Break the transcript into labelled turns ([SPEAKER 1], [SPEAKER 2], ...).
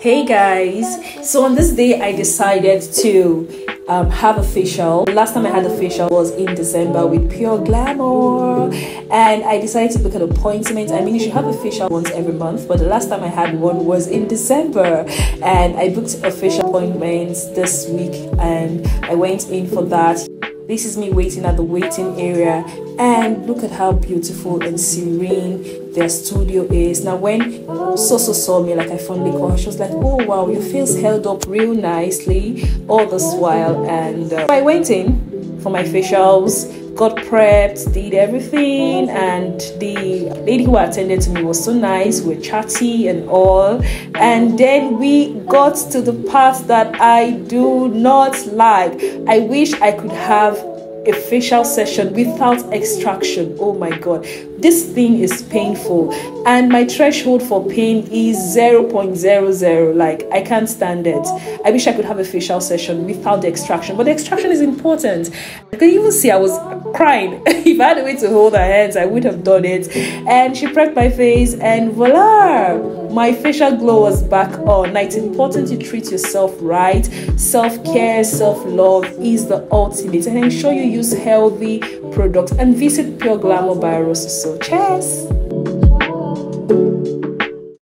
[SPEAKER 1] Hey guys, so on this day I decided to um, have a facial. Last time I had a facial was in December with Pure Glamour, and I decided to book an appointment. I mean, you should have a facial once every month, but the last time I had one was in December, and I booked a facial appointment this week, and I went in for that. This is me waiting at the waiting area and look at how beautiful and serene their studio is. Now when Soso saw me like I fondly call she was like, oh wow, your face held up real nicely all this while and uh, I went in for my facials got prepped, did everything, and the lady who attended to me was so nice. We're chatty and all. And then we got to the part that I do not like. I wish I could have a facial session without extraction. Oh my god, this thing is painful, and my threshold for pain is 0.00. Like, I can't stand it. I wish I could have a facial session without the extraction, but the extraction is important. You can even see I was crying. if I had a way to hold her hands, I would have done it. And she prepped my face, and voila, my facial glow was back on. Now, it's important to treat yourself right. Self care, self love is the ultimate, and ensure you use healthy products and visit Pure Glamour by Orusoso chest.